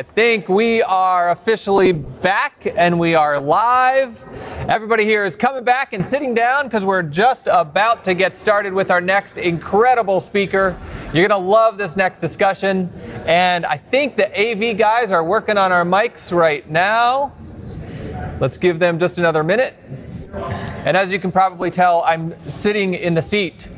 I think we are officially back and we are live. Everybody here is coming back and sitting down because we're just about to get started with our next incredible speaker. You're going to love this next discussion. And I think the AV guys are working on our mics right now. Let's give them just another minute. And as you can probably tell, I'm sitting in the seat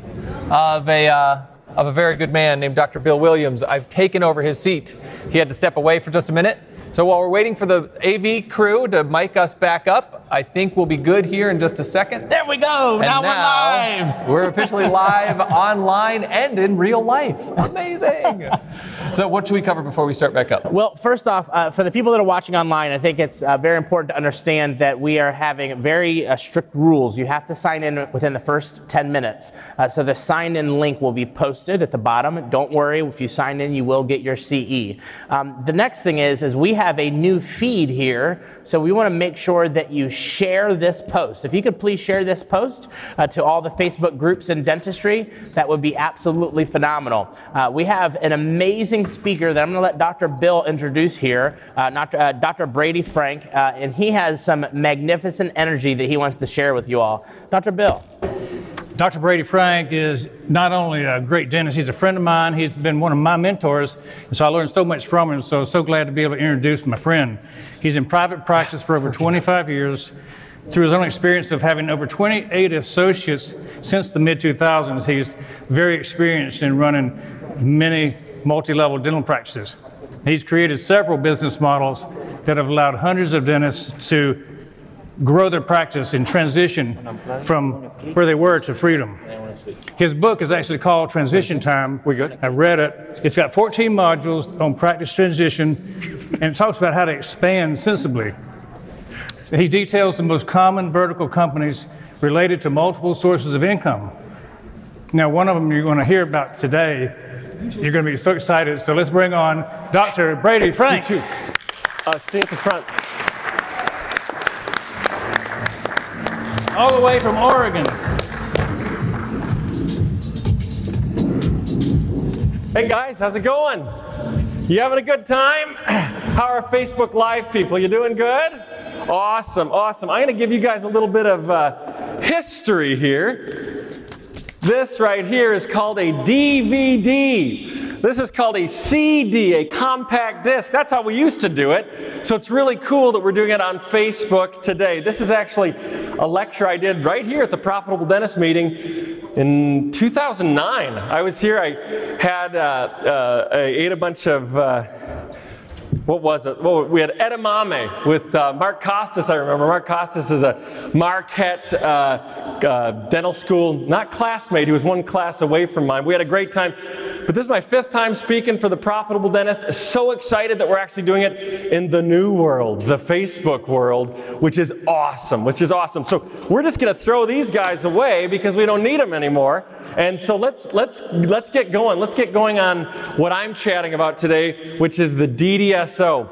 of a. Uh, of a very good man named Dr. Bill Williams. I've taken over his seat. He had to step away for just a minute. So while we're waiting for the AV crew to mic us back up, I think we'll be good here in just a second. There we go. Now, now we're live. We're officially live online and in real life. Amazing. so what should we cover before we start back up? Well, first off, uh, for the people that are watching online, I think it's uh, very important to understand that we are having very uh, strict rules. You have to sign in within the first 10 minutes. Uh, so the sign in link will be posted at the bottom. Don't worry, if you sign in, you will get your CE. Um, the next thing is, is we have a new feed here. So we want to make sure that you share this post. If you could please share this post uh, to all the Facebook groups in dentistry, that would be absolutely phenomenal. Uh, we have an amazing speaker that I'm going to let Dr. Bill introduce here, uh, Dr. Uh, Dr. Brady Frank, uh, and he has some magnificent energy that he wants to share with you all. Dr. Bill. Dr. Brady Frank is not only a great dentist, he's a friend of mine. He's been one of my mentors, and so I learned so much from him. So, so glad to be able to introduce my friend. He's in private practice for over 25 years. Through his own experience of having over 28 associates since the mid 2000s, he's very experienced in running many multi level dental practices. He's created several business models that have allowed hundreds of dentists to grow their practice and transition from where they were to freedom. His book is actually called Transition Time. We good? I read it. It's got 14 modules on practice transition, and it talks about how to expand sensibly. He details the most common vertical companies related to multiple sources of income. Now, one of them you're going to hear about today. You're going to be so excited. So let's bring on Dr. Brady Frank. You too. Uh, stay at the front. All the way from Oregon. Hey guys, how's it going? You having a good time? How are Facebook Live people? You doing good? Awesome, awesome. I'm going to give you guys a little bit of uh, history here. This right here is called a DVD. This is called a CD, a compact disc. That's how we used to do it. So it's really cool that we're doing it on Facebook today. This is actually a lecture I did right here at the Profitable Dentist meeting in 2009. I was here, I had, uh, uh, I ate a bunch of, uh, what was it? Well, we had edamame with uh, Mark Costes, I remember. Mark Costes is a Marquette uh, uh, dental school, not classmate, he was one class away from mine. We had a great time. But this is my fifth time speaking for the Profitable Dentist. So excited that we're actually doing it in the new world, the Facebook world, which is awesome, which is awesome. So we're just going to throw these guys away because we don't need them anymore. And so let's, let's, let's get going. Let's get going on what I'm chatting about today, which is the DDSO.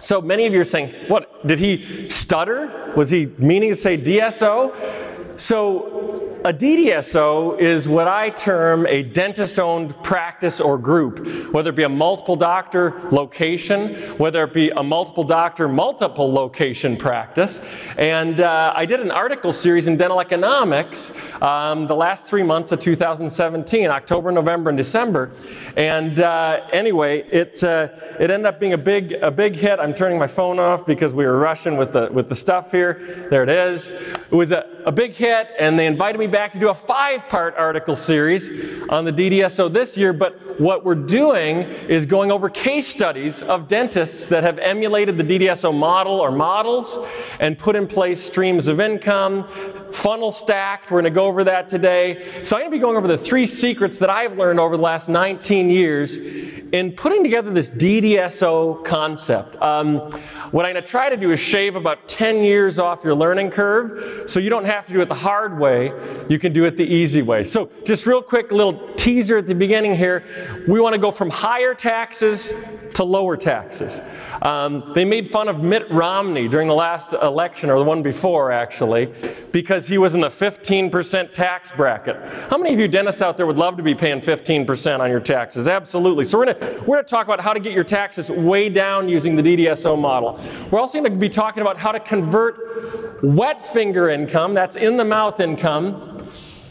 So many of you are saying, what, did he stutter? Was he meaning to say DSO? So a DDSO is what I term a dentist owned practice or group, whether it be a multiple doctor location, whether it be a multiple doctor, multiple location practice. And uh, I did an article series in dental economics um, the last three months of 2017, October, November, and December. And uh, anyway, it, uh, it ended up being a big, a big hit. I'm turning my phone off because we were rushing with the, with the stuff here. There it is. It was a, a big hit, and they invited me back to do a five part article series on the DDSO this year, but what we're doing is going over case studies of dentists that have emulated the DDSO model or models and put in place streams of income, funnel stacked. We're going to go over that today. So I'm going to be going over the three secrets that I've learned over the last 19 years in putting together this DDSO concept. Um, what I'm going to try to do is shave about 10 years off your learning curve so you don't have to do it the hard way, you can do it the easy way. So just real quick, little teaser at the beginning here. We want to go from higher taxes to lower taxes. Um, they made fun of Mitt Romney during the last election, or the one before actually, because he was in the 15% tax bracket. How many of you dentists out there would love to be paying 15% on your taxes? Absolutely. So we're going we're to talk about how to get your taxes way down using the DDSO model. We're also going to be talking about how to convert wet finger income, that's in the mouth income,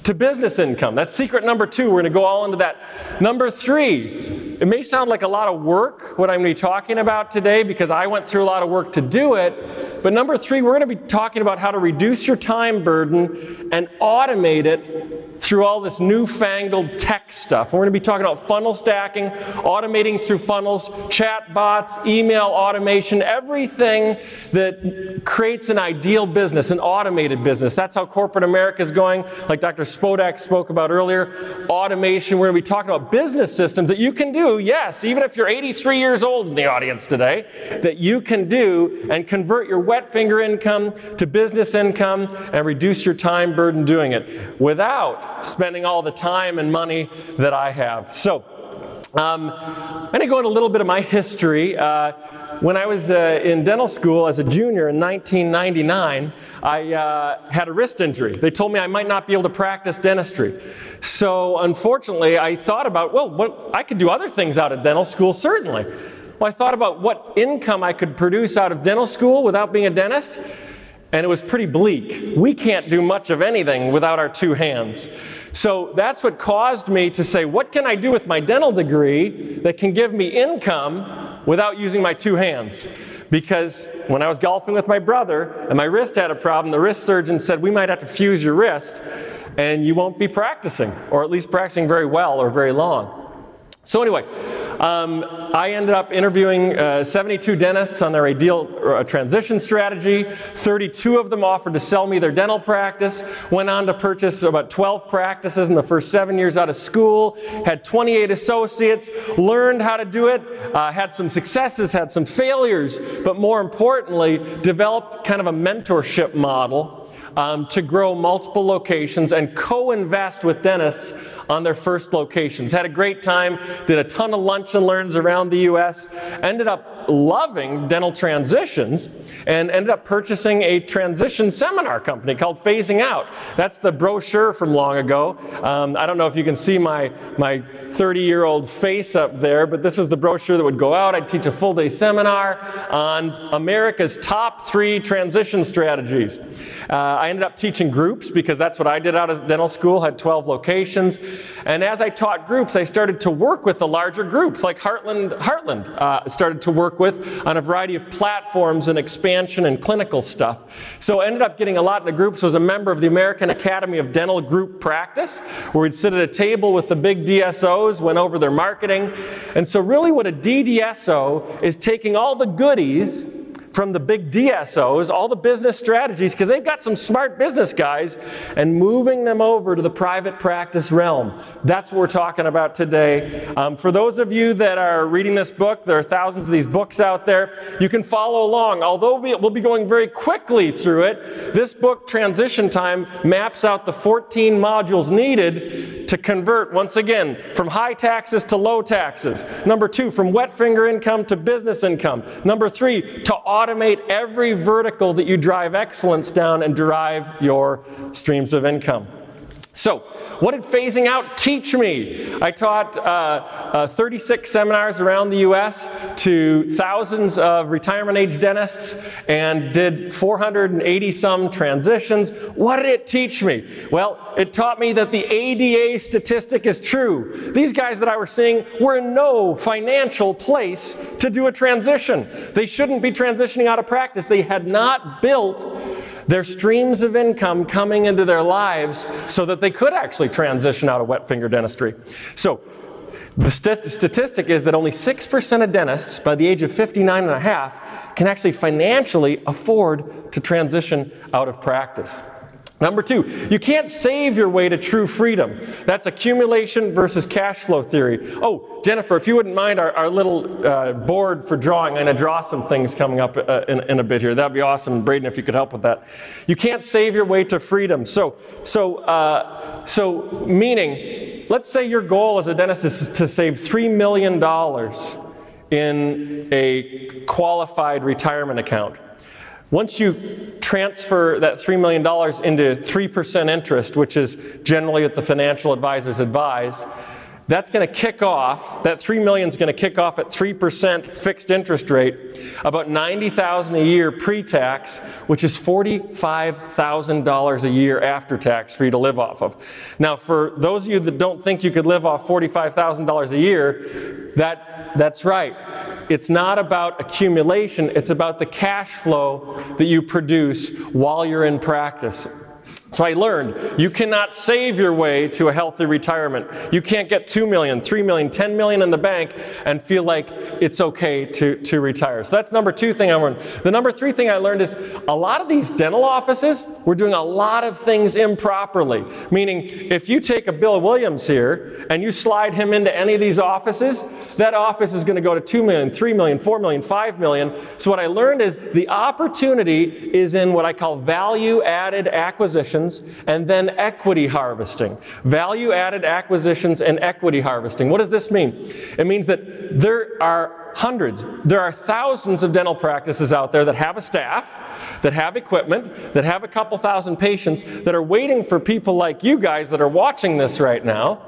to business income. That's secret number two. We're going to go all into that. Number three, it may sound like a lot of work, what I'm going to be talking about today, because I went through a lot of work to do it. But number three, we're going to be talking about how to reduce your time burden and automate it through all this newfangled tech stuff. We're going to be talking about funnel stacking, automating through funnels, chat bots, email automation, everything that creates an ideal business, an automated business. That's how corporate America is going. Like Dr. Spodak spoke about earlier, automation. We're going to be talking about business systems that you can do, yes, even if you're 83 years old in the audience today, that you can do and convert your wet finger income to business income and reduce your time burden doing it without spending all the time and money that I have. So, um, I'm going to go into a little bit of my history. Uh, when I was uh, in dental school as a junior in 1999, I uh, had a wrist injury. They told me I might not be able to practice dentistry. So unfortunately, I thought about, well, what, I could do other things out of dental school, certainly. Well, I thought about what income I could produce out of dental school without being a dentist, and it was pretty bleak. We can't do much of anything without our two hands. So that's what caused me to say, what can I do with my dental degree that can give me income without using my two hands? Because when I was golfing with my brother and my wrist had a problem, the wrist surgeon said, we might have to fuse your wrist and you won't be practicing, or at least practicing very well or very long. So anyway, um, I ended up interviewing uh, 72 dentists on their ideal uh, transition strategy. 32 of them offered to sell me their dental practice. Went on to purchase about 12 practices in the first seven years out of school. Had 28 associates. Learned how to do it. Uh, had some successes, had some failures, but more importantly, developed kind of a mentorship model um, to grow multiple locations and co-invest with dentists on their first locations. Had a great time, did a ton of lunch and learns around the U.S., ended up loving dental transitions and ended up purchasing a transition seminar company called Phasing Out. That's the brochure from long ago. Um, I don't know if you can see my, my 30 year old face up there, but this was the brochure that would go out. I'd teach a full day seminar on America's top three transition strategies. Uh, I ended up teaching groups because that's what I did out of dental school, had 12 locations. And as I taught groups, I started to work with the larger groups, like Heartland, Heartland uh, started to work with on a variety of platforms and expansion and clinical stuff. So I ended up getting a lot into groups, was a member of the American Academy of Dental Group Practice, where we'd sit at a table with the big DSOs, went over their marketing. And so really what a DDSO is taking all the goodies from the big DSOs, all the business strategies, because they've got some smart business guys, and moving them over to the private practice realm. That's what we're talking about today. Um, for those of you that are reading this book, there are thousands of these books out there. You can follow along. Although we'll be going very quickly through it, this book, Transition Time, maps out the 14 modules needed to convert, once again, from high taxes to low taxes. Number two, from wet finger income to business income. Number three, to automate every vertical that you drive excellence down and derive your streams of income. So, what did phasing out teach me? I taught uh, uh, 36 seminars around the US to thousands of retirement age dentists and did 480 some transitions. What did it teach me? Well, it taught me that the ADA statistic is true. These guys that I was seeing were in no financial place to do a transition. They shouldn't be transitioning out of practice. They had not built their streams of income coming into their lives so that they could actually transition out of wet finger dentistry. So the st statistic is that only 6% of dentists by the age of 59 and a half can actually financially afford to transition out of practice. Number two, you can't save your way to true freedom. That's accumulation versus cash flow theory. Oh, Jennifer, if you wouldn't mind our, our little uh, board for drawing, I'm going to draw some things coming up uh, in, in, a bit here. That'd be awesome. Braden, if you could help with that. You can't save your way to freedom. So, so, uh, so meaning, let's say your goal as a dentist is to save $3 million in a qualified retirement account. Once you transfer that $3 million into 3% interest, which is generally what the financial advisors advise, that's going to kick off, that 3 million is going to kick off at 3% fixed interest rate, about 90,000 a year pre-tax, which is $45,000 a year after tax for you to live off of. Now, for those of you that don't think you could live off $45,000 a year, that, that's right. It's not about accumulation, it's about the cash flow that you produce while you're in practice. So I learned you cannot save your way to a healthy retirement. You can't get 2 million, 3 million, 10 million in the bank and feel like it's okay to, to retire. So that's number two thing I learned. The number three thing I learned is a lot of these dental offices were doing a lot of things improperly. Meaning, if you take a Bill Williams here and you slide him into any of these offices, that office is going to go to 2 million, 3 million, 4 million, 5 million. So what I learned is the opportunity is in what I call value added acquisition acquisitions, and then equity harvesting. Value added acquisitions and equity harvesting. What does this mean? It means that there are hundreds, there are thousands of dental practices out there that have a staff, that have equipment, that have a couple thousand patients, that are waiting for people like you guys that are watching this right now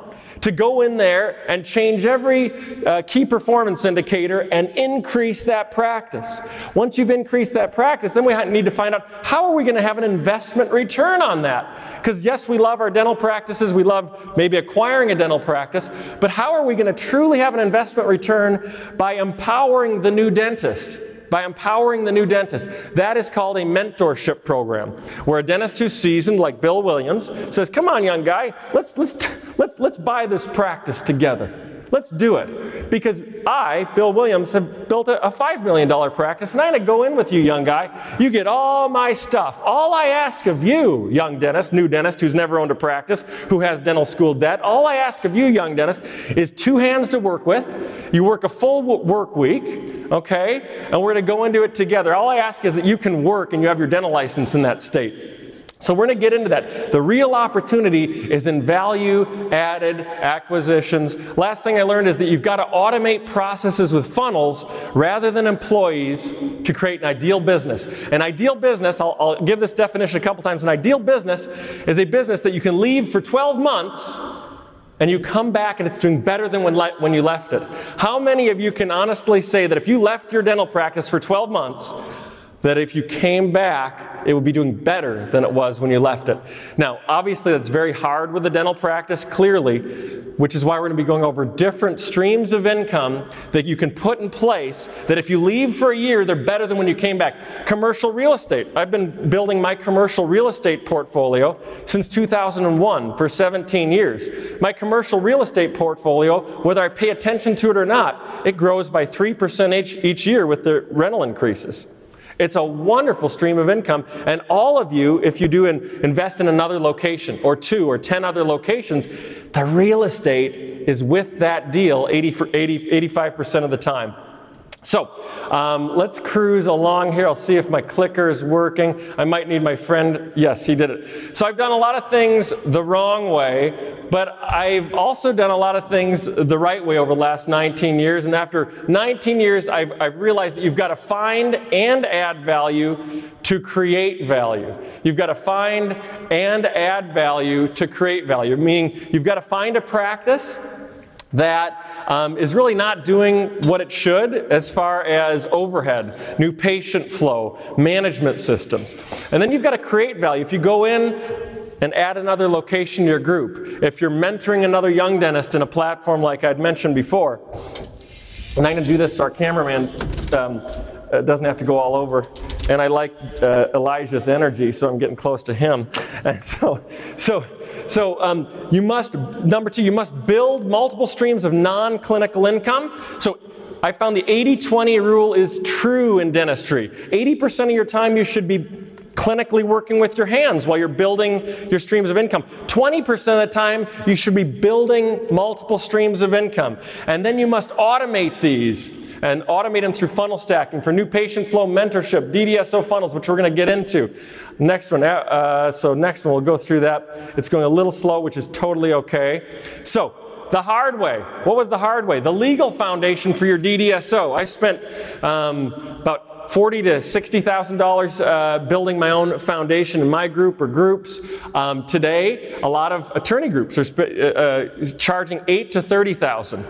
to go in there and change every uh, key performance indicator and increase that practice. Once you've increased that practice, then we need to find out how are we going to have an investment return on that? Because yes, we love our dental practices, we love maybe acquiring a dental practice, but how are we going to truly have an investment return by empowering the new dentist? By empowering the new dentist. That is called a mentorship program, where a dentist who's seasoned, like Bill Williams, says, "Come on, young guy, let's let's let's let's buy this practice together." Let's do it. Because I, Bill Williams, have built a, a $5 million practice, and I'm going to go in with you, young guy. You get all my stuff. All I ask of you, young dentist, new dentist who's never owned a practice, who has dental school debt, all I ask of you, young dentist, is two hands to work with. You work a full work week, okay? And we're going to go into it together. All I ask is that you can work and you have your dental license in that state. So we're going to get into that. The real opportunity is in value added acquisitions. Last thing I learned is that you've got to automate processes with funnels rather than employees to create an ideal business. An ideal business, I'll, I'll give this definition a couple times, an ideal business is a business that you can leave for 12 months and you come back and it's doing better than when, when you left it. How many of you can honestly say that if you left your dental practice for 12 months, that if you came back, it would be doing better than it was when you left it. Now, obviously, that's very hard with the dental practice, clearly, which is why we're going to be going over different streams of income that you can put in place that if you leave for a year, they're better than when you came back. Commercial real estate. I've been building my commercial real estate portfolio since 2001 for 17 years. My commercial real estate portfolio, whether I pay attention to it or not, it grows by 3% each, each year with the rental increases. It's a wonderful stream of income. And all of you, if you do in, invest in another location or two or 10 other locations, the real estate is with that deal 80 for 80, 85% of the time. So um, let's cruise along here. I'll see if my clicker is working. I might need my friend. Yes, he did it. So I've done a lot of things the wrong way, but I've also done a lot of things the right way over the last 19 years. And after 19 years, I've, I've realized that you've got to find and add value to create value. You've got to find and add value to create value, meaning you've got to find a practice that um, is really not doing what it should as far as overhead, new patient flow, management systems. And then you've got to create value. If you go in and add another location to your group, if you're mentoring another young dentist in a platform like I'd mentioned before, and I'm going to do this so our cameraman um, uh, doesn't have to go all over. And I like uh, Elijah's energy, so I'm getting close to him. And so, so so um, you must, number two, you must build multiple streams of non-clinical income. So I found the 80-20 rule is true in dentistry. 80% of your time you should be clinically working with your hands while you're building your streams of income. 20% of the time, you should be building multiple streams of income. And then you must automate these. And automate them through funnel stacking for new patient flow mentorship, DDSO funnels, which we're going to get into. Next one, uh, uh, so next one, we'll go through that. It's going a little slow, which is totally okay. So, the hard way. What was the hard way? The legal foundation for your DDSO. I spent um, about forty to sixty thousand uh, dollars building my own foundation in my group or groups. Um, today, a lot of attorney groups are uh, uh, charging eight to thirty thousand.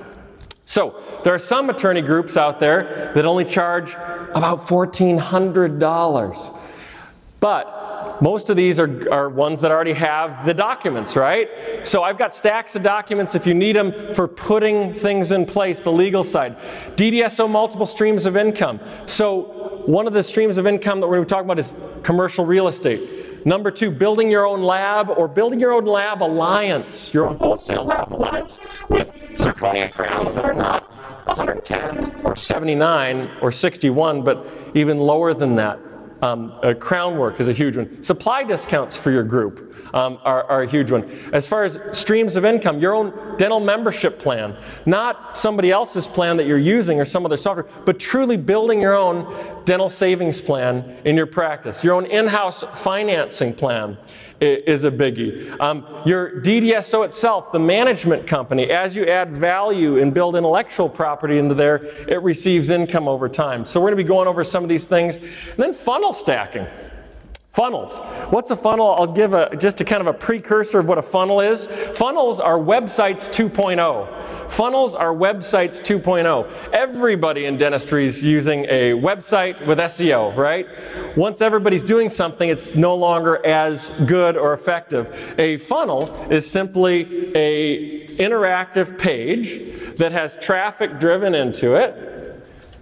So there are some attorney groups out there that only charge about fourteen hundred dollars, but most of these are, are ones that already have the documents, right? So I've got stacks of documents if you need them for putting things in place, the legal side. DDSO multiple streams of income. So one of the streams of income that we're going to be talking about is commercial real estate. Number two, building your own lab or building your own lab alliance, your own wholesale lab alliance with zirconia crowns that are not 110 or 79 or 61, but even lower than that. Um, uh, crown work is a huge one. Supply discounts for your group um, are, are, a huge one. As far as streams of income, your own dental membership plan, not somebody else's plan that you're using or some other software, but truly building your own dental savings plan in your practice, your own in-house financing plan is a biggie. Um, your DDSO itself, the management company, as you add value and build intellectual property into there, it receives income over time. So we're going to be going over some of these things. And then funnel stacking. Funnels. What's a funnel? I'll give a, just a kind of a precursor of what a funnel is. Funnels are websites 2.0. Funnels are websites 2.0. Everybody in dentistry is using a website with SEO, right? Once everybody's doing something, it's no longer as good or effective. A funnel is simply a interactive page that has traffic driven into it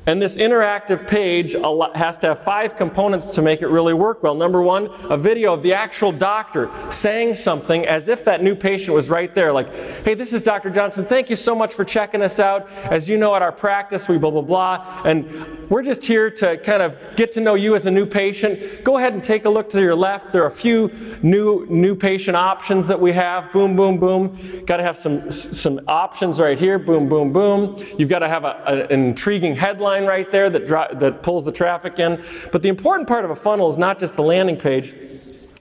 and this interactive page has to have five components to make it really work well. Number one, a video of the actual doctor saying something as if that new patient was right there. Like, hey, this is Dr. Johnson. Thank you so much for checking us out. As you know, at our practice, we blah, blah, blah. And we're just here to kind of get to know you as a new patient. Go ahead and take a look to your left. There are a few new, new patient options that we have. Boom, boom, boom. Got to have some, some options right here. Boom, boom, boom. You've got to have a, a, an intriguing headline right there that, that pulls the traffic in. But the important part of a funnel is not just the landing page,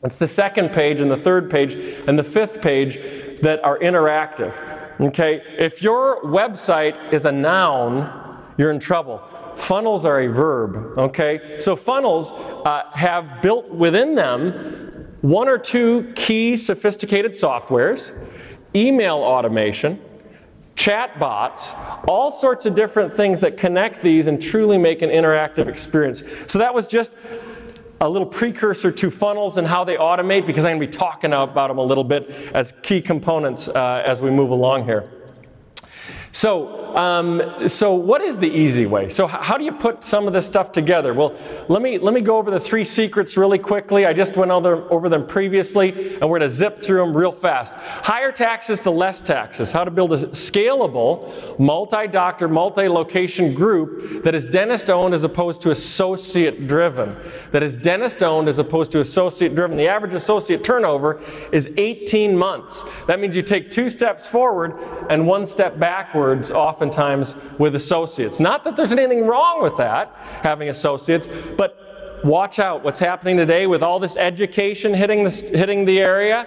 it's the second page and the third page and the fifth page that are interactive. Okay, if your website is a noun, you're in trouble. Funnels are a verb, okay? So funnels uh, have built within them one or two key sophisticated softwares, email automation, chat bots, all sorts of different things that connect these and truly make an interactive experience. So that was just a little precursor to funnels and how they automate because I'm going to be talking about them a little bit as key components uh, as we move along here. So, um, so what is the easy way? So how do you put some of this stuff together? Well, let me, let me go over the three secrets really quickly. I just went over, over them previously, and we're going to zip through them real fast. Higher taxes to less taxes. How to build a scalable, multi-doctor, multi-location group that is dentist-owned as opposed to associate-driven. That is dentist-owned as opposed to associate-driven. The average associate turnover is 18 months. That means you take two steps forward and one step backwards backwards oftentimes with associates. Not that there's anything wrong with that, having associates, but watch out what's happening today with all this education hitting the, hitting the area.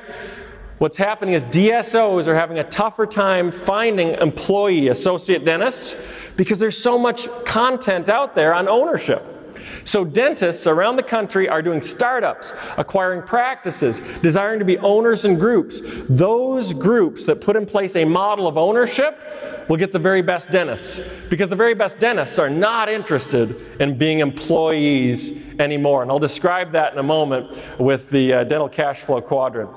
What's happening is DSOs are having a tougher time finding employee associate dentists because there's so much content out there on ownership. So dentists around the country are doing startups, acquiring practices, desiring to be owners in groups. Those groups that put in place a model of ownership will get the very best dentists because the very best dentists are not interested in being employees anymore. And I'll describe that in a moment with the uh, dental cash flow quadrant.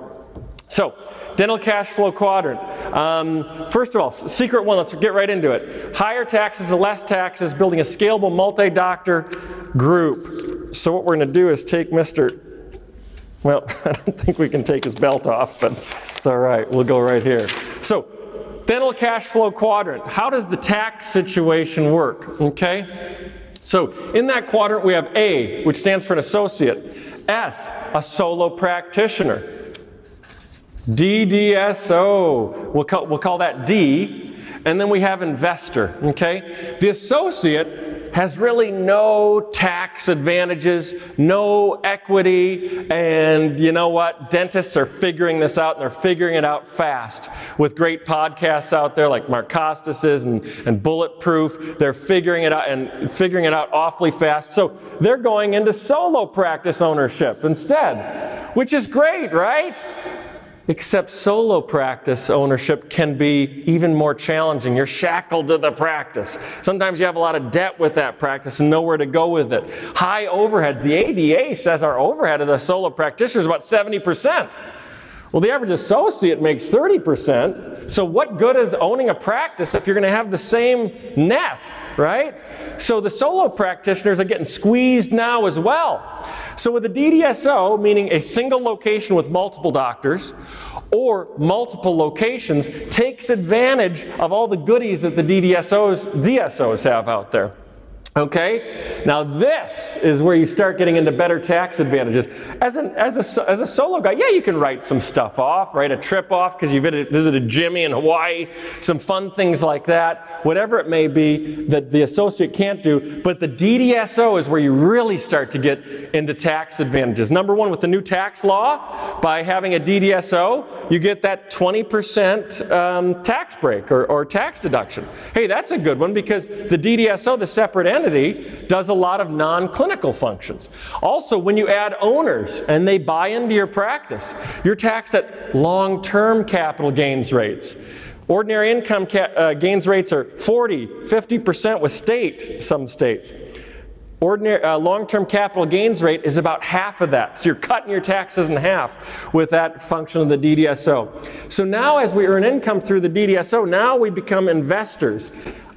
So, dental cash flow quadrant. Um, first of all, secret one, let's get right into it. Higher taxes to less taxes, building a scalable multi-doctor group. So what we're going to do is take Mr. Well, I don't think we can take his belt off, but it's all right. We'll go right here. So dental cash flow quadrant. How does the tax situation work? Okay? So in that quadrant we have A, which stands for an associate. S, a solo practitioner. DDSO, we'll call, we'll call that D. and then we have investor, okay? The associate has really no tax advantages, no equity, and you know what? Dentists are figuring this out, and they're figuring it out fast. With great podcasts out there like Mark Costes's and, and Bulletproof, they're figuring it out and figuring it out awfully fast. So they're going into solo practice ownership instead, which is great, right? Except solo practice ownership can be even more challenging. You're shackled to the practice. Sometimes you have a lot of debt with that practice and nowhere to go with it. High overheads. The ADA says our overhead as a solo practitioner is about 70%. Well, the average associate makes 30%. So, what good is owning a practice if you're going to have the same net, right? So, the solo practitioners are getting squeezed now as well. So, with a DDSO, meaning a single location with multiple doctors, or multiple locations, takes advantage of all the goodies that the DDSOs, DSOs have out there. Okay? Now, this is where you start getting into better tax advantages. As, an, as, a, as a solo guy, yeah, you can write some stuff off, write a trip off because you visited Jimmy in Hawaii, some fun things like that, whatever it may be that the associate can't do. But the DDSO is where you really start to get into tax advantages. Number one, with the new tax law, by having a DDSO, you get that 20% um, tax break or, or tax deduction. Hey, that's a good one because the DDSO, the separate entity, does a lot of non-clinical functions. Also, when you add owners and they buy into your practice, you're taxed at long-term capital gains rates. Ordinary income uh, gains rates are 40, 50% with state, some states. Ordinary uh, long-term capital gains rate is about half of that. So you're cutting your taxes in half with that function of the DDSO. So now as we earn income through the DDSO, now we become investors.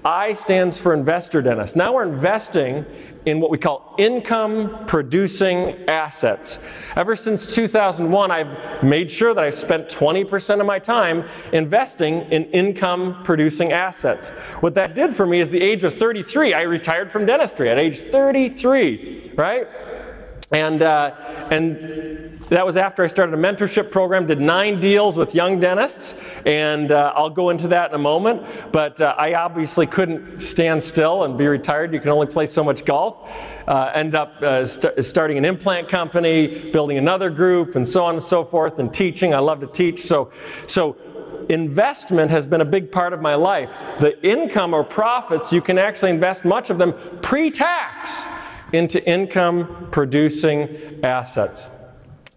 I stands for investor dentist. Now we're investing in what we call income producing assets. Ever since 2001, I've made sure that I spent 20% of my time investing in income producing assets. What that did for me is the age of 33, I retired from dentistry at age 33, right? And, uh, and that was after I started a mentorship program, did nine deals with young dentists, and uh, I'll go into that in a moment. But uh, I obviously couldn't stand still and be retired. You can only play so much golf. Uh, end up uh, st starting an implant company, building another group, and so on and so forth, and teaching. I love to teach. So, so investment has been a big part of my life. The income or profits, you can actually invest much of them pre tax into income producing assets.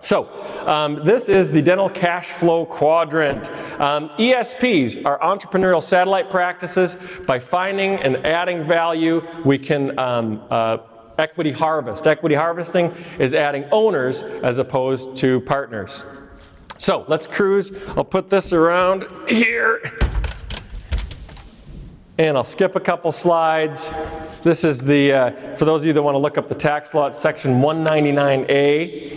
So, um, this is the dental cash flow quadrant. Um, ESPs are entrepreneurial satellite practices. By finding and adding value, we can um, uh, equity harvest. Equity harvesting is adding owners as opposed to partners. So, let's cruise. I'll put this around here. And I'll skip a couple slides. This is the, uh, for those of you that want to look up the tax law, it's section 199A.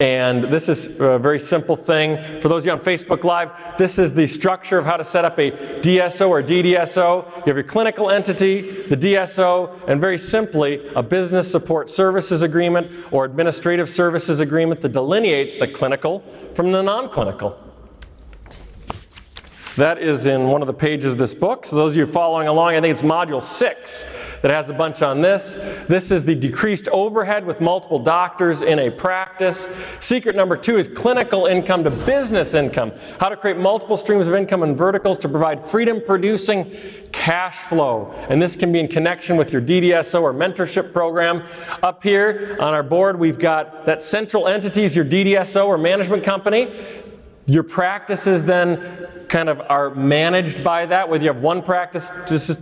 And this is a very simple thing. For those of you on Facebook Live, this is the structure of how to set up a DSO or DDSO. You have your clinical entity, the DSO, and very simply, a business support services agreement or administrative services agreement that delineates the clinical from the non-clinical. That is in one of the pages of this book. So those of you following along, I think it's module six that has a bunch on this. This is the decreased overhead with multiple doctors in a practice. Secret number two is clinical income to business income. How to create multiple streams of income and verticals to provide freedom producing cash flow. And this can be in connection with your DDSO or mentorship program. Up here on our board, we've got that central entity is your DDSO or management company. Your practices then kind of are managed by that, whether you have one practice,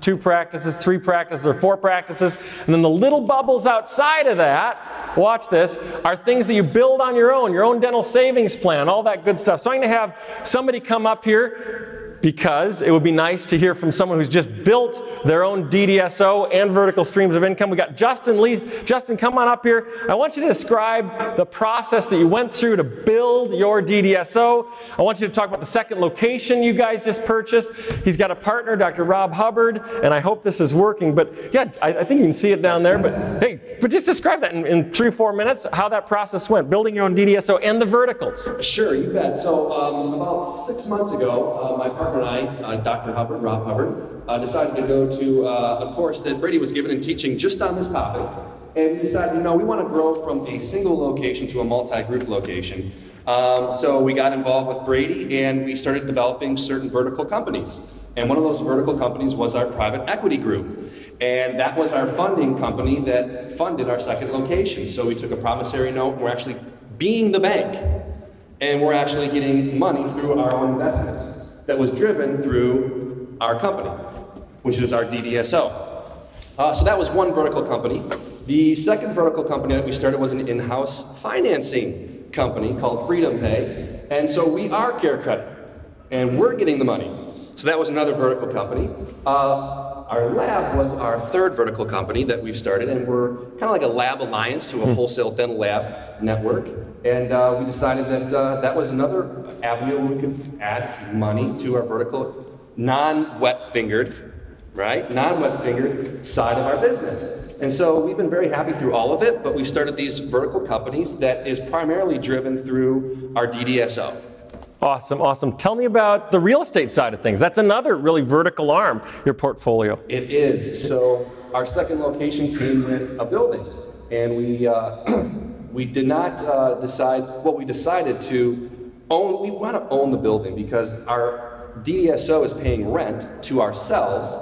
two practices, three practices, or four practices. And then the little bubbles outside of that, watch this, are things that you build on your own, your own dental savings plan, all that good stuff. So I'm going to have somebody come up here because it would be nice to hear from someone who's just built their own DDSO and vertical streams of income. We got Justin Lee. Justin, come on up here. I want you to describe the process that you went through to build your DDSO. I want you to talk about the second location you guys just purchased. He's got a partner, Dr. Rob Hubbard, and I hope this is working. But yeah, I, I think you can see it down there. But hey, but just describe that in, in three or four minutes, how that process went, building your own DDSO and the verticals. Sure, you bet. So um, about six months ago, uh, my partner partner and I, uh, Dr. Hubbard, Rob Hubbard, uh, decided to go to uh, a course that Brady was given and teaching just on this topic. And we decided, you know, we want to grow from a single location to a multi-group location. Um, so we got involved with Brady and we started developing certain vertical companies. And one of those vertical companies was our private equity group. And that was our funding company that funded our second location. So we took a promissory note we're actually being the bank. And we're actually getting money through our own investments that was driven through our company, which is our DDSO. Uh, so that was one vertical company. The second vertical company that we started was an in-house financing company called Freedom Pay. And so we are CareCredit, and we're getting the money. So that was another vertical company. Uh, our lab was our third vertical company that we've started, and we're kind of like a lab alliance to a wholesale dental lab network. And uh, we decided that uh, that was another avenue we could add money to our vertical, non-wet fingered, right? Non-wet fingered side of our business. And so we've been very happy through all of it, but we've started these vertical companies that is primarily driven through our DDSO. Awesome, awesome. Tell me about the real estate side of things. That's another really vertical arm, your portfolio. It is. So our second location came with a building, and we uh, we did not uh, decide. Well, we decided to own. We want to own the building because our DDSO is paying rent to ourselves,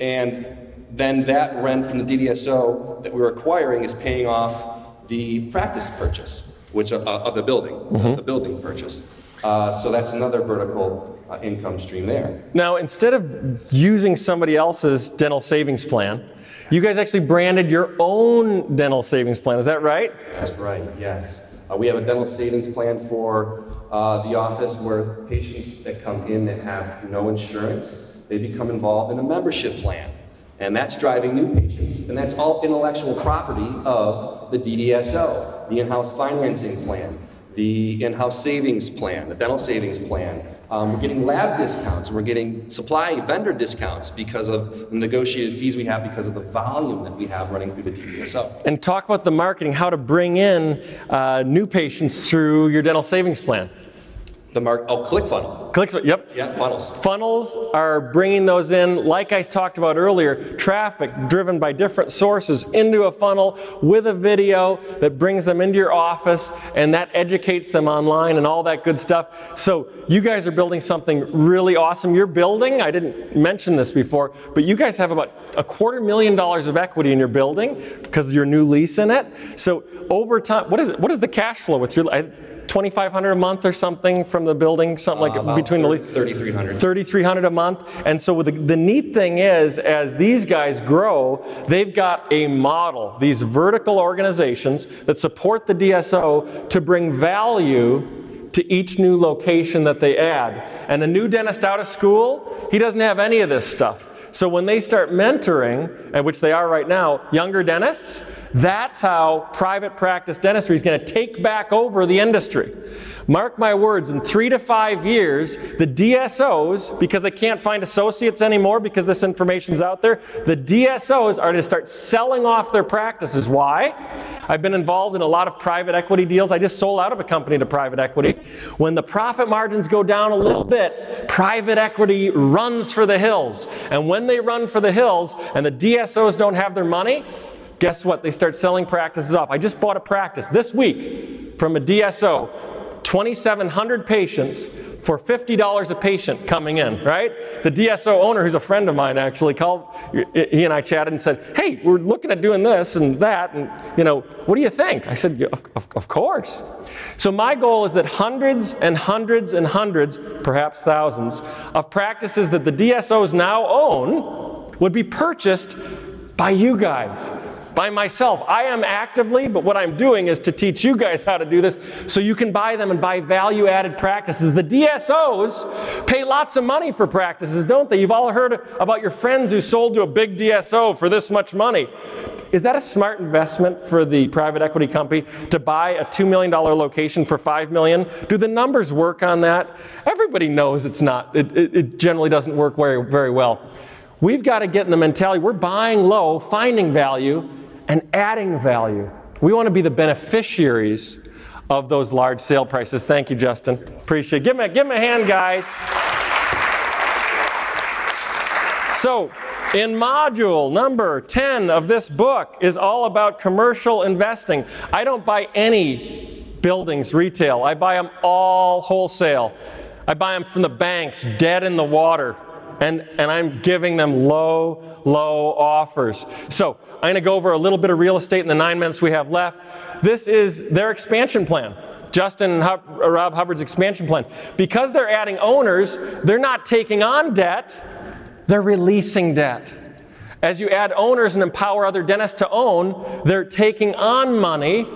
and then that rent from the DDSO that we're acquiring is paying off the practice purchase, which uh, of the building, the building purchase. Uh, so that's another vertical uh, income stream there. Now, instead of using somebody else's dental savings plan, you guys actually branded your own dental savings plan. Is that right? That's right, yes. Uh, we have a dental savings plan for uh, the office where patients that come in that have no insurance, they become involved in a membership plan. And that's driving new patients. And that's all intellectual property of the DDSO, the in-house financing plan, the in-house savings plan, the dental savings plan. Um, we're getting lab discounts, we're getting supply vendor discounts because of the negotiated fees we have because of the volume that we have running through the DDSO. And talk about the marketing, how to bring in uh, new patients through your dental savings plan. The mark, oh, ClickFunnel. Click, funnel yep. Yeah, funnels. Funnels are bringing those in, like I talked about earlier, traffic driven by different sources into a funnel with a video that brings them into your office and that educates them online and all that good stuff. So you guys are building something really awesome. You're building, I didn't mention this before, but you guys have about a quarter million dollars of equity in your building because of your new lease in it. So over time, what is it? What is the cash flow with your? I, 2500 a month or something from the building something like uh, About between the lease 3,300. 3300 a month. And so the, the neat thing is as these guys grow they've got a model these vertical organizations that support the dso to bring value to each new location that they add. And a new dentist out of school he doesn't have any of this stuff so when they start mentoring, and which they are right now, younger dentists, that's how private practice dentistry is going to take back over the industry. Mark my words, in three to five years, the DSOs, because they can't find associates anymore because this information's out there, the DSOs are to start selling off their practices. Why? I've been involved in a lot of private equity deals. I just sold out of a company to private equity. When the profit margins go down a little bit, private equity runs for the hills. And when they run for the hills and the DSOs don't have their money, guess what? They start selling practices off. I just bought a practice this week from a DSO. 2,700 patients for $50 a patient coming in, right? The DSO owner, who's a friend of mine actually, called, he and I chatted and said, hey, we're looking at doing this and that, and, you know, what do you think? I said, of, of, of course. So my goal is that hundreds and hundreds and hundreds, perhaps thousands, of practices that the DSOs now own would be purchased by you guys by myself. I am actively, but what I'm doing is to teach you guys how to do this so you can buy them and buy value added practices. The DSOs pay lots of money for practices, don't they? You've all heard about your friends who sold to a big DSO for this much money. Is that a smart investment for the private equity company to buy a $2 million location for 5 million? Do the numbers work on that? Everybody knows it's not. It, it, it generally doesn't work very, very well. We've got to get in the mentality we're buying low, finding value, and adding value. We want to be the beneficiaries of those large sale prices. Thank you, Justin. Appreciate it. Give me, give me a hand, guys. So, in module number 10 of this book is all about commercial investing. I don't buy any buildings retail. I buy them all wholesale. I buy them from the banks, dead in the water. And, and I'm giving them low, low offers. So I'm going to go over a little bit of real estate in the nine minutes we have left. This is their expansion plan. Justin and Hub, Rob Hubbard's expansion plan. Because they're adding owners, they're not taking on debt, they're releasing debt. As you add owners and empower other dentists to own, they're taking on money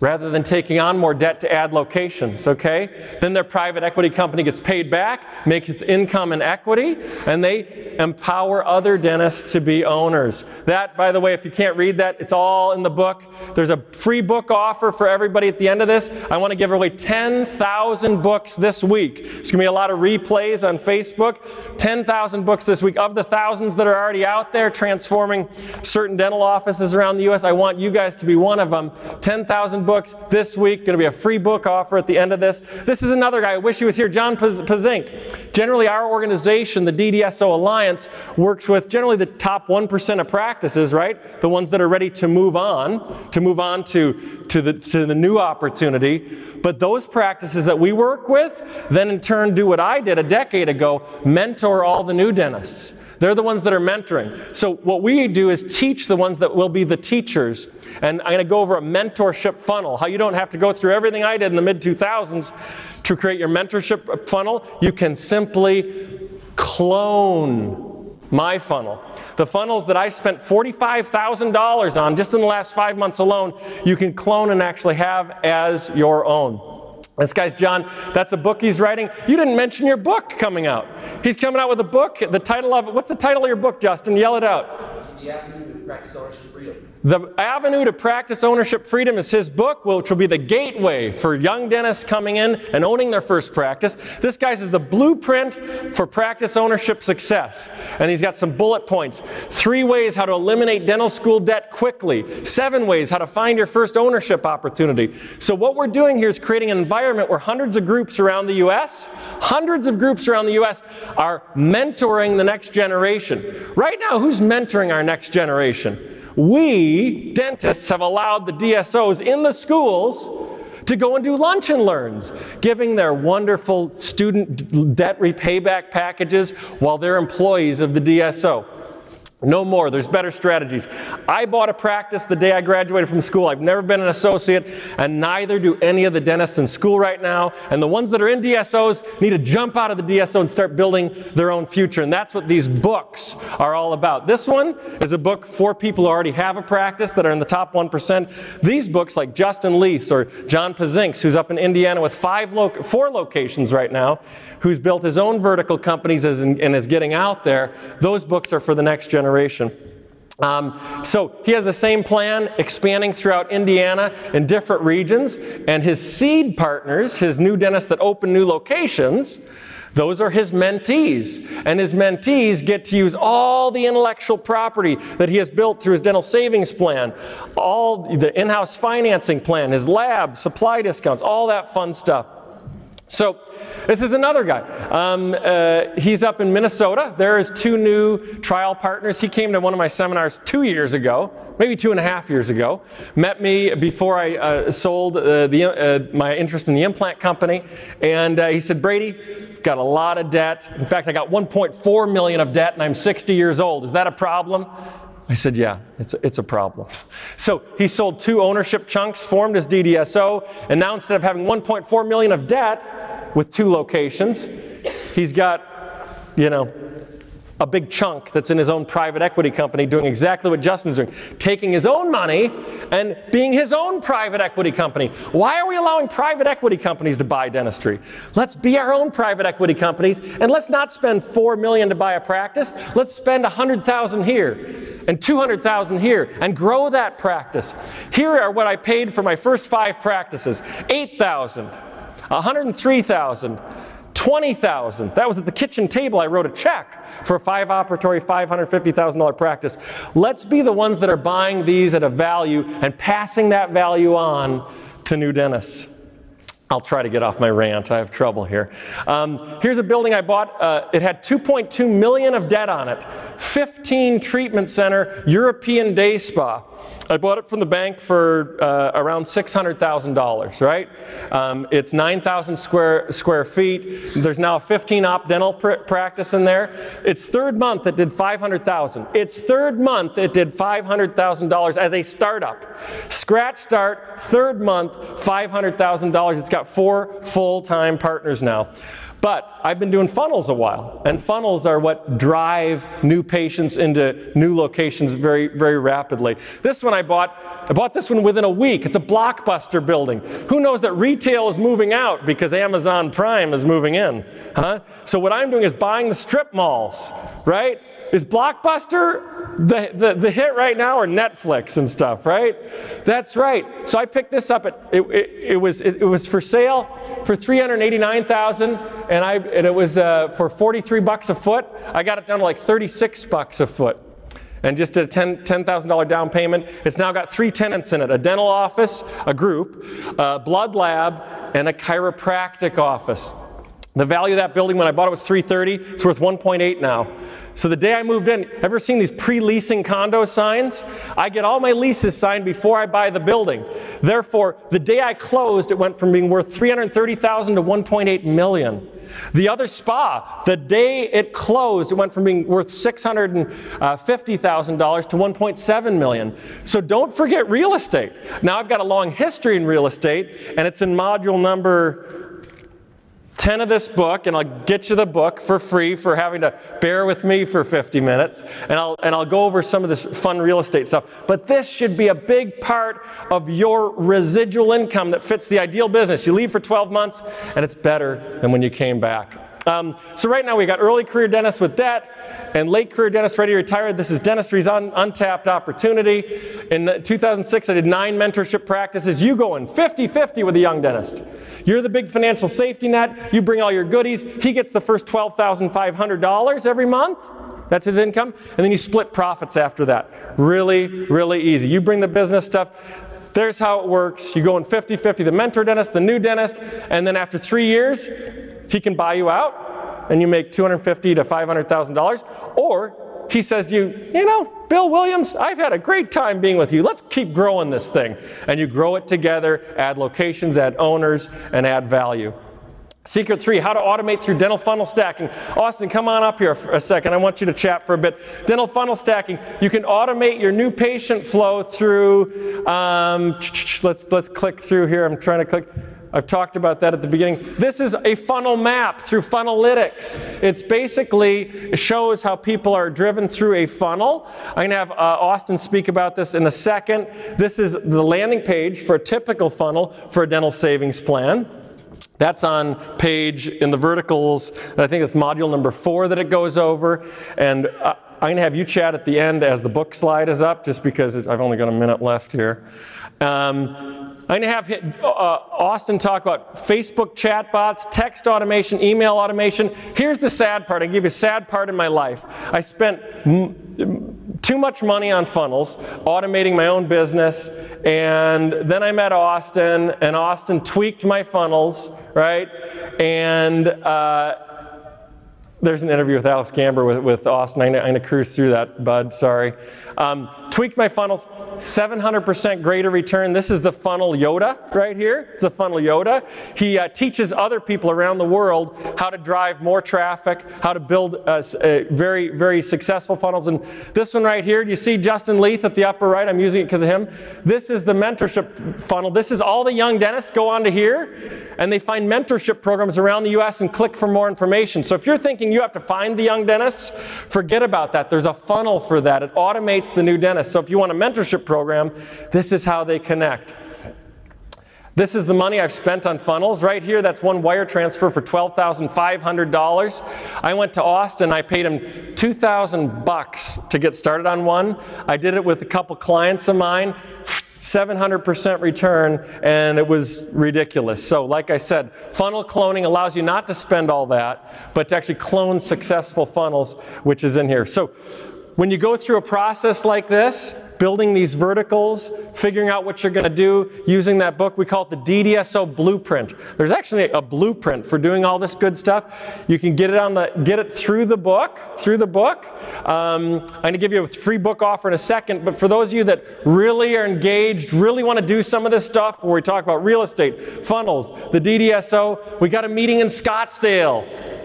rather than taking on more debt to add locations, okay? Then their private equity company gets paid back, makes its income and equity, and they empower other dentists to be owners. That, by the way, if you can't read that, it's all in the book. There's a free book offer for everybody at the end of this. I want to give away 10,000 books this week. It's going to be a lot of replays on Facebook. 10,000 books this week. Of the thousands that are already out there transforming certain dental offices around the U.S., I want you guys to be one of them. 10,000 books this week. Going to be a free book offer at the end of this. This is another guy. I wish he was here, John Pazink. Generally, our organization, the DDSO Alliance, works with generally the top 1% of practices, right? The ones that are ready to move on, to move on to, to, the, to the new opportunity. But those practices that we work with then in turn do what I did a decade ago mentor all the new dentists. They're the ones that are mentoring. So, what we do is teach the ones that will be the teachers. And I'm going to go over a mentorship funnel, how you don't have to go through everything I did in the mid 2000s to create your mentorship funnel. You can simply clone my funnel. The funnels that I spent $45,000 on just in the last five months alone, you can clone and actually have as your own. This guy's John. That's a book he's writing. You didn't mention your book coming out. He's coming out with a book. The title of it, what's the title of your book, Justin? Yell it out. The Avenue to Practice Ownership Freedom. The Avenue to Practice Ownership Freedom is his book, which will be the gateway for young dentists coming in and owning their first practice. This guy's is the blueprint for practice ownership success. And he's got some bullet points. Three ways how to eliminate dental school debt quickly. Seven ways how to find your first ownership opportunity. So what we're doing here is creating an environment where hundreds of groups around the U.S., hundreds of groups around the U.S. are mentoring the next generation. Right now, who's mentoring our next generation? We, dentists, have allowed the DSOs in the schools to go and do lunch and learns, giving their wonderful student debt repayback packages while they're employees of the DSO. No more. There's better strategies. I bought a practice the day I graduated from school. I've never been an associate, and neither do any of the dentists in school right now. And the ones that are in DSOs need to jump out of the DSO and start building their own future. And that's what these books are all about. This one is a book for people who already have a practice that are in the top 1%. These books, like Justin Lease or John Pazinks, who's up in Indiana with five lo four locations right now, who's built his own vertical companies and is getting out there, those books are for the next generation. Um, so he has the same plan, expanding throughout Indiana in different regions, and his seed partners, his new dentists that open new locations, those are his mentees. And his mentees get to use all the intellectual property that he has built through his dental savings plan, all the in house financing plan, his lab, supply discounts, all that fun stuff. So, this is another guy. Um, uh, he's up in Minnesota. There is two new trial partners. He came to one of my seminars two years ago, maybe two and a half years ago. Met me before I uh, sold uh, the, uh, my interest in the implant company, and uh, he said, "Brady, I've got a lot of debt. In fact, I got 1.4 million of debt, and I'm 60 years old. Is that a problem?" I said, yeah, it's a, it's a problem. So he sold two ownership chunks, formed his DDSO, and now instead of having 1.4 million of debt with two locations, he's got, you know, a big chunk that's in his own private equity company doing exactly what Justin's doing, taking his own money and being his own private equity company. Why are we allowing private equity companies to buy dentistry? Let's be our own private equity companies and let's not spend 4 million to buy a practice. Let's spend 100,000 here and 200,000 here and grow that practice. Here are what I paid for my first 5 practices. 8,000, 103,000, 20,000. That was at the kitchen table. I wrote a check for a five operatory, $550,000 practice. Let's be the ones that are buying these at a value and passing that value on to new dentists. I'll try to get off my rant. I have trouble here. Um, here's a building I bought. Uh, it had 2.2 million of debt on it. 15 treatment center, European day spa. I bought it from the bank for uh, around $600,000, right? Um, it's 9,000 square, square feet. There's now a 15 op dental pr practice in there. Its third month it did 500,000. Its third month it did $500,000 as a startup. Scratch start, third month, $500,000. It's got four full-time partners now. But I've been doing funnels a while, and funnels are what drive new patients into new locations very, very rapidly. This one I bought, I bought this one within a week. It's a blockbuster building. Who knows that retail is moving out because Amazon Prime is moving in? Huh? So what I'm doing is buying the strip malls, right? Is Blockbuster the, the, the, hit right now or Netflix and stuff, right? That's right. So I picked this up. At, it, it, it was, it, it, was for sale for 389000 and, I, and it was uh, for 43 bucks a foot. I got it down to like 36 bucks a foot and just did a $10,000 $10, down payment. It's now got three tenants in it, a dental office, a group, a blood lab, and a chiropractic office. The value of that building when I bought it was 330. It's worth 1.8 now. So the day I moved in, ever seen these pre-leasing condo signs? I get all my leases signed before I buy the building. Therefore, the day I closed, it went from being worth 330,000 to 1.8 million. The other spa, the day it closed, it went from being worth $650,000 to 1.7 million. So don't forget real estate. Now I've got a long history in real estate, and it's in module number 10 of this book, and I'll get you the book for free for having to bear with me for 50 minutes, and I'll, and I'll go over some of this fun real estate stuff. But this should be a big part of your residual income that fits the ideal business. You leave for 12 months, and it's better than when you came back. Um, so right now we got early career dentists with debt and late career dentists ready to retire. This is dentistry's un untapped opportunity. In 2006, I did nine mentorship practices. You go in 50-50 with a young dentist. You're the big financial safety net. You bring all your goodies. He gets the first $12,500 every month. That's his income. And then you split profits after that. Really, really easy. You bring the business stuff. There's how it works. You go in 50-50, the mentor dentist, the new dentist, and then after three years, he can buy you out and you make $250 to $500,000. Or he says to you, you know, Bill Williams, I've had a great time being with you. Let's keep growing this thing. And you grow it together, add locations, add owners, and add value. Secret three, how to automate through dental funnel stacking. Austin, come on up here for a second. I want you to chat for a bit. Dental funnel stacking, you can automate your new patient flow through, um, let's, let's click through here. I'm trying to click. I've talked about that at the beginning. This is a funnel map through Funnelytics. It's basically shows how people are driven through a funnel. I'm going to have uh, Austin speak about this in a second. This is the landing page for a typical funnel for a dental savings plan. That's on page in the verticals. I think it's module number four that it goes over. And uh, I'm going to have you chat at the end as the book slide is up, just because I've only got a minute left here. Um, I'm going to have uh, Austin talk about Facebook chatbots, text automation, email automation. Here's the sad part. I give you a sad part in my life. I spent too much money on funnels, automating my own business, and then I met Austin, and Austin tweaked my funnels, right? And uh, there's an interview with Alex Gamber with, with Austin. I'm going to cruise through that, bud, sorry. Um, tweaked my funnels, 700% greater return. This is the funnel Yoda right here. It's the funnel Yoda. He uh, teaches other people around the world how to drive more traffic, how to build uh, uh, very, very successful funnels. And this one right here, do you see Justin Leith at the upper right? I'm using it because of him. This is the mentorship funnel. This is all the young dentists go onto here and they find mentorship programs around the US and click for more information. So if you're thinking you have to find the young dentists, forget about that. There's a funnel for that. It automates the new dentist. So if you want a mentorship program, this is how they connect. This is the money I've spent on funnels. Right here, that's one wire transfer for $12,500. I went to Austin, I paid him 2,000 bucks to get started on one. I did it with a couple clients of mine. 700% return, and it was ridiculous. So, like I said, funnel cloning allows you not to spend all that, but to actually clone successful funnels, which is in here. So, when you go through a process like this, building these verticals, figuring out what you're going to do using that book. We call it the DDSO blueprint. There's actually a blueprint for doing all this good stuff. You can get it on the get it through the book, through the book. Um, I'm going to give you a free book offer in a second, but for those of you that really are engaged, really want to do some of this stuff where we talk about real estate, funnels, the DDSO, we got a meeting in Scottsdale.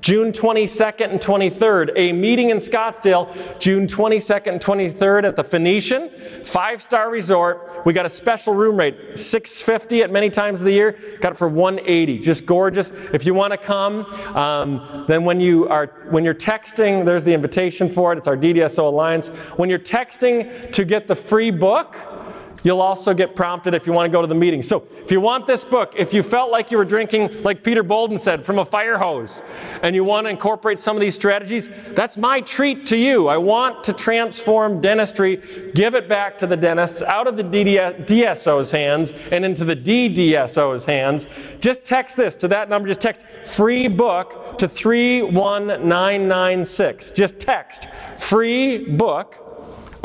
June 22nd and 23rd, a meeting in Scottsdale, June 22nd and 23rd at the Phoenician, five-star resort. We got a special room rate, 650 at many times of the year. Got it for 180, just gorgeous. If you want to come, um, then when you are when you're texting, there's the invitation for it. It's our DDSO Alliance. When you're texting to get the free book, You'll also get prompted if you want to go to the meeting. So if you want this book, if you felt like you were drinking, like Peter Bolden said, from a fire hose, and you want to incorporate some of these strategies, that's my treat to you. I want to transform dentistry, give it back to the dentists, out of the DSO's hands and into the DDSO's hands. Just text this to that number. Just text free book to 31996. Just text free book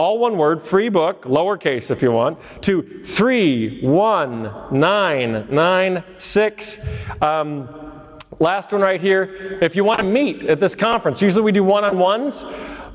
all one word, free book, lowercase if you want, to 31996. Um, last one right here. If you want to meet at this conference, usually we do one on ones,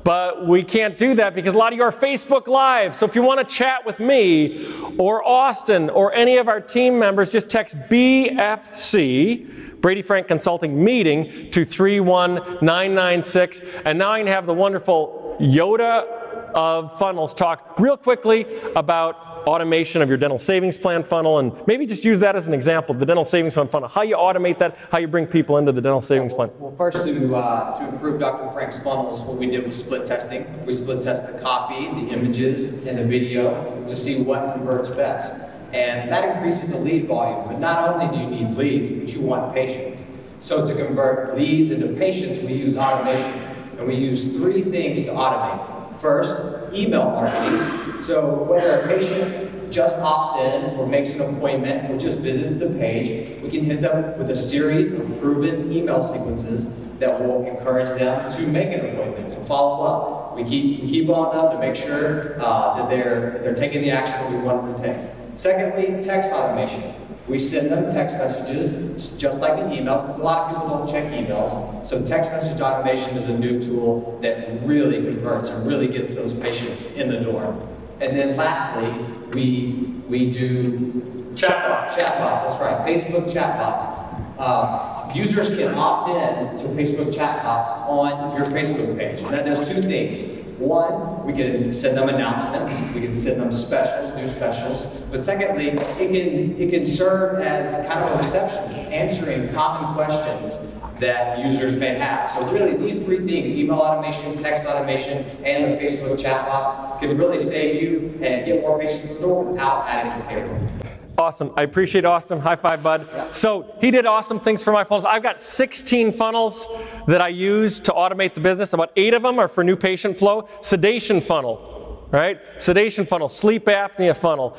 but we can't do that because a lot of you are Facebook Live. So if you want to chat with me or Austin or any of our team members, just text BFC. Brady Frank Consulting meeting to 31996. And now I can have the wonderful Yoda of funnels talk real quickly about automation of your dental savings plan funnel and maybe just use that as an example, the dental savings plan funnel, how you automate that, how you bring people into the dental savings plan. Well, first to, uh, to improve Dr. Frank's funnels, what we did was split testing. We split test the copy, the images, and the video to see what converts best. And that increases the lead volume, but not only do you need leads, but you want patients. So to convert leads into patients, we use automation. And we use three things to automate. First, email marketing. So whether a patient just opts in or makes an appointment or just visits the page, we can hit them with a series of proven email sequences that will encourage them to make an appointment, to follow up. We keep, we keep on them to make sure uh, that they're, they're taking the action that we want them to take. Secondly, text automation. We send them text messages, just like the emails, because a lot of people don't check emails. So text message automation is a new tool that really converts and really gets those patients in the door. And then lastly, we, we do chatbots. Chatbots, that's right, Facebook chatbots. Uh, users can opt in to Facebook chatbots on your Facebook page. And that does two things. One, we can send them announcements, we can send them specials, new specials. But secondly, it can, it can serve as kind of a receptionist, answering common questions that users may have. So really, these three things, email automation, text automation, and the Facebook chatbots, can really save you and get more patients in the door without adding to payroll. Awesome. I appreciate Austin. High five, bud. So he did awesome things for my funnels. I've got 16 funnels that I use to automate the business. About eight of them are for new patient flow. Sedation funnel, right? Sedation funnel, sleep apnea funnel,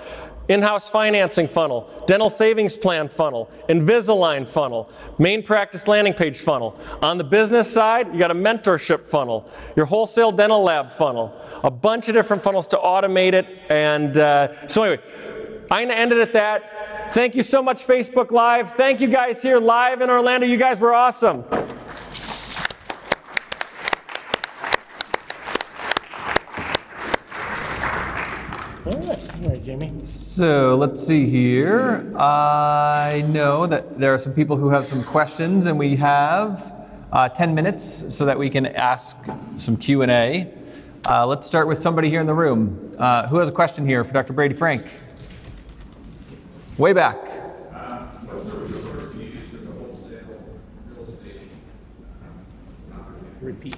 in-house financing funnel, dental savings plan funnel, Invisalign funnel, main practice landing page funnel. On the business side, you got a mentorship funnel, your wholesale dental lab funnel, a bunch of different funnels to automate it. And uh, so anyway, I'm going to end it at that. Thank you so much, Facebook Live. Thank you guys here live in Orlando. You guys were awesome. All right, all right, So let's see here. I know that there are some people who have some questions, and we have uh, 10 minutes so that we can ask some Q&A. Uh, let's start with somebody here in the room. Uh, who has a question here for Dr. Brady Frank? Way back.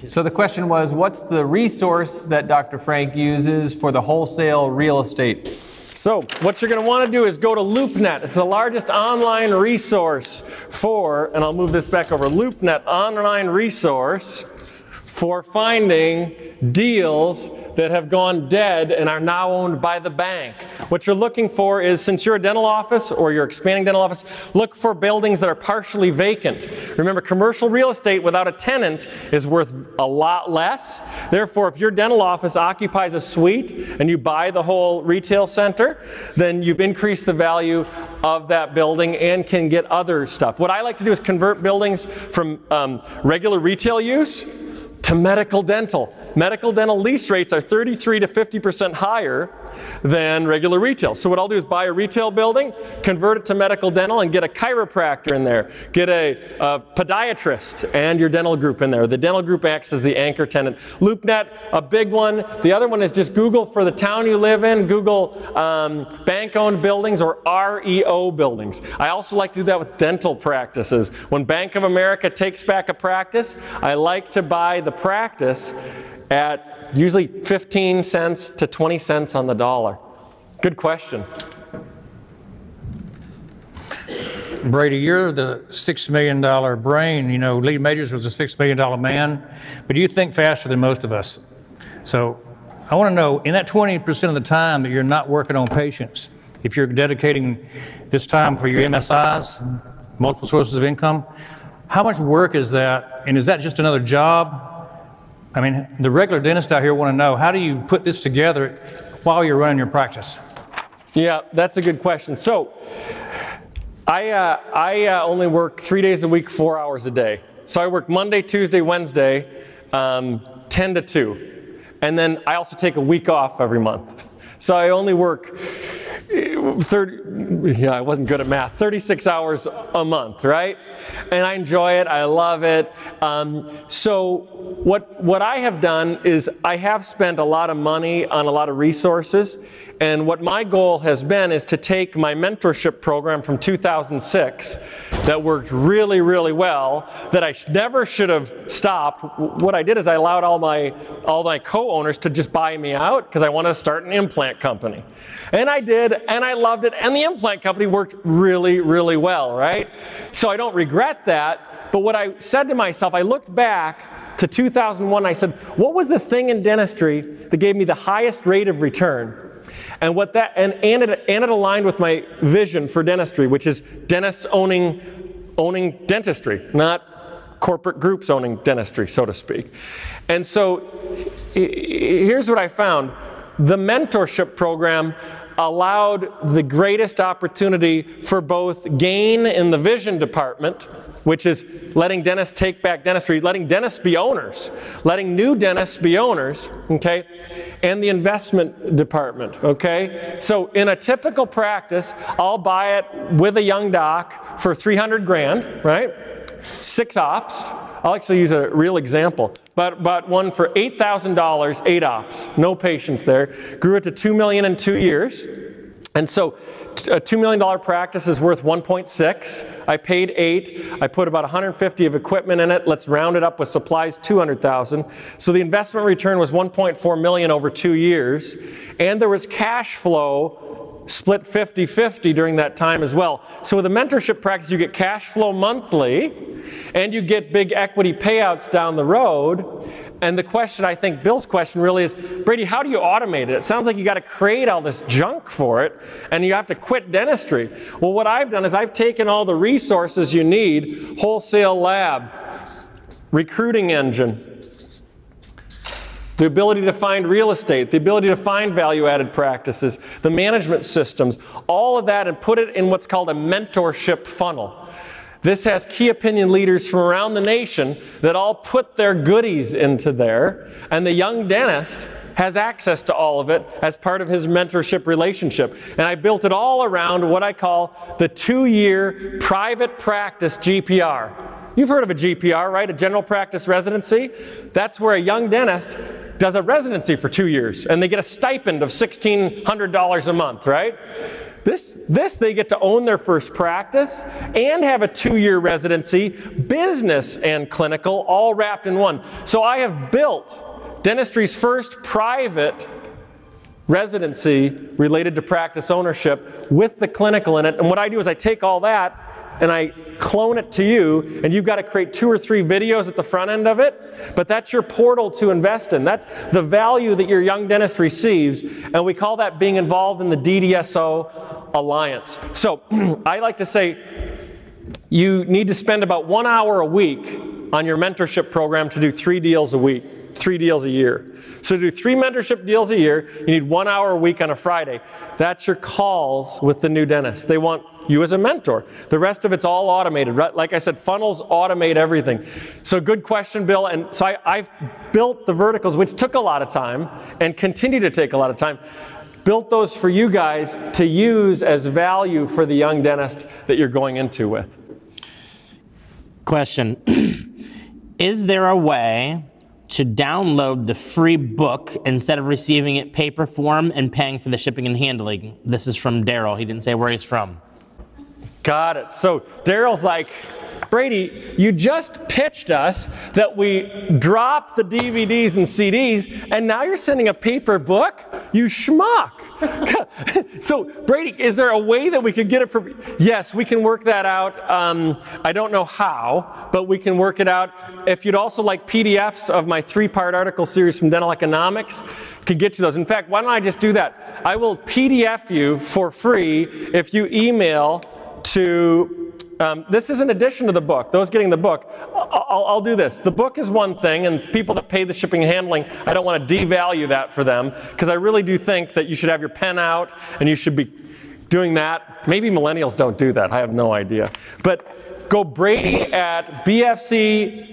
So the question was, what's the resource that Dr. Frank uses for the wholesale real estate? So what you're going to want to do is go to LoopNet. It's the largest online resource for, and I'll move this back over, LoopNet online resource for finding deals that have gone dead and are now owned by the bank. What you're looking for is, since you're a dental office or you're expanding dental office, look for buildings that are partially vacant. Remember, commercial real estate without a tenant is worth a lot less. Therefore, if your dental office occupies a suite and you buy the whole retail center, then you've increased the value of that building and can get other stuff. What I like to do is convert buildings from um, regular retail use to medical dental. Medical dental lease rates are 33 to 50% higher than regular retail. So what I'll do is buy a retail building, convert it to medical dental, and get a chiropractor in there, get a, a podiatrist and your dental group in there. The dental group acts as the anchor tenant. LoopNet, a big one. The other one is just Google for the town you live in, Google um, bank-owned buildings or REO buildings. I also like to do that with dental practices. When Bank of America takes back a practice, I like to buy the practice at usually 15 cents to 20 cents on the dollar? Good question. Brady, you're the $6 million brain. You know, Lee Majors was a $6 million man, but you think faster than most of us. So I want to know, in that 20% of the time that you're not working on patients, if you're dedicating this time for your MSIs, multiple sources of income, how much work is that? And is that just another job? I mean, the regular dentist out here want to know how do you put this together while you're running your practice? Yeah, that's a good question. So, I, uh, I uh, only work three days a week, four hours a day. So I work Monday, Tuesday, Wednesday, um, 10 to 2. And then I also take a week off every month. So I only work 30, yeah, I wasn't good at math, 36 hours a month, right? And I enjoy it, I love it. Um, so what, what I have done is I have spent a lot of money on a lot of resources and what my goal has been is to take my mentorship program from 2006 that worked really, really well, that I never should have stopped. What I did is I allowed all my, all my co-owners to just buy me out because I wanted to start an implant company. And I did, and I loved it, and the implant company worked really, really well, right? So I don't regret that, but what I said to myself, I looked back to 2001, I said, what was the thing in dentistry that gave me the highest rate of return? And what that and, and, it, and it aligned with my vision for dentistry, which is dentists owning owning dentistry, not corporate groups owning dentistry, so to speak. And so here's what I found. The mentorship program allowed the greatest opportunity for both gain in the vision department which is letting dentists take back dentistry, letting dentists be owners, letting new dentists be owners, okay, and the investment department, okay? So in a typical practice, I'll buy it with a young doc for 300 grand, right? Six ops. I'll actually use a real example. But, but one for $8,000, eight ops, no patients there. Grew it to 2 million in two years. And so a $2 million practice is worth 1.6. I paid eight. I put about 150 of equipment in it. Let's round it up with supplies, 200,000. So the investment return was 1.4 million over two years. And there was cash flow split 50-50 during that time as well. So with a mentorship practice, you get cash flow monthly and you get big equity payouts down the road. And the question, I think Bill's question really is, Brady, how do you automate it? It sounds like you got to create all this junk for it and you have to quit dentistry. Well, what I've done is I've taken all the resources you need, wholesale lab, recruiting engine, the ability to find real estate, the ability to find value added practices, the management systems, all of that and put it in what's called a mentorship funnel. This has key opinion leaders from around the nation that all put their goodies into there, and the young dentist has access to all of it as part of his mentorship relationship. And I built it all around what I call the two year private practice GPR. You've heard of a GPR, right? A general practice residency. That's where a young dentist does a residency for two years and they get a stipend of $1,600 a month, right? This, this they get to own their first practice and have a two-year residency, business and clinical, all wrapped in one. So I have built dentistry's first private residency related to practice ownership with the clinical in it. And what I do is I take all that and I clone it to you, and you've got to create two or three videos at the front end of it. But that's your portal to invest in. That's the value that your young dentist receives, and we call that being involved in the DDSO Alliance. So I like to say you need to spend about one hour a week on your mentorship program to do three deals a week, three deals a year. So to do three mentorship deals a year, you need one hour a week on a Friday. That's your calls with the new dentist. They want you as a mentor. The rest of it's all automated. Like I said, funnels automate everything. So good question, Bill. And so I, have built the verticals, which took a lot of time and continue to take a lot of time. Built those for you guys to use as value for the young dentist that you're going into with. Question Is there a way to download the free book instead of receiving it paper form and paying for the shipping and handling? This is from Daryl. He didn't say where he's from. Got it. So Daryl's like, Brady, you just pitched us that we drop the DVDs and CDs, and now you're sending a paper book? You schmuck. so, Brady, is there a way that we could get it for? Yes, we can work that out. Um, I don't know how, but we can work it out. If you'd also like PDFs of my three part article series from Dental Economics, could get you those. In fact, why don't I just do that? I will PDF you for free if you email to, um, this is an addition to the book, those getting the book. I'll, I'll, do this. The book is one thing, and people that pay the shipping and handling, I don't want to devalue that for them, because I really do think that you should have your pen out and you should be doing that. Maybe millennials don't do that, I have no idea. But go Brady at BFC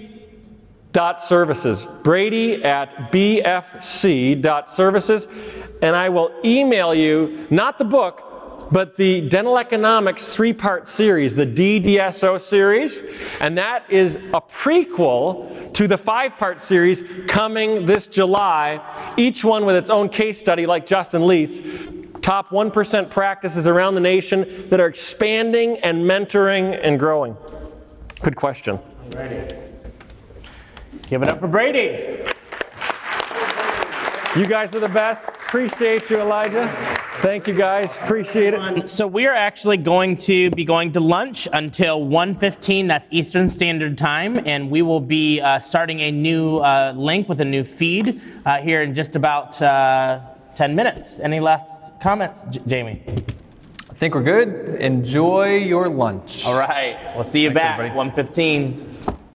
dot services brady at bfc dot services and i will email you not the book but the dental economics three part series, the DDSO series, and that is a prequel to the five part series coming this July, each one with its own case study, like Justin Leith's. Top 1% practices around the nation that are expanding and mentoring and growing. Good question. Give it up for Brady. You guys are the best. Appreciate you, Elijah. Thank you guys. Appreciate it. So we are actually going to be going to lunch until 1:15. That's Eastern Standard Time, and we will be uh, starting a new uh, link with a new feed uh, here in just about uh, 10 minutes. Any last comments, J Jamie? I think we're good. Enjoy your lunch. All right. We'll see you Thanks, back. 1:15.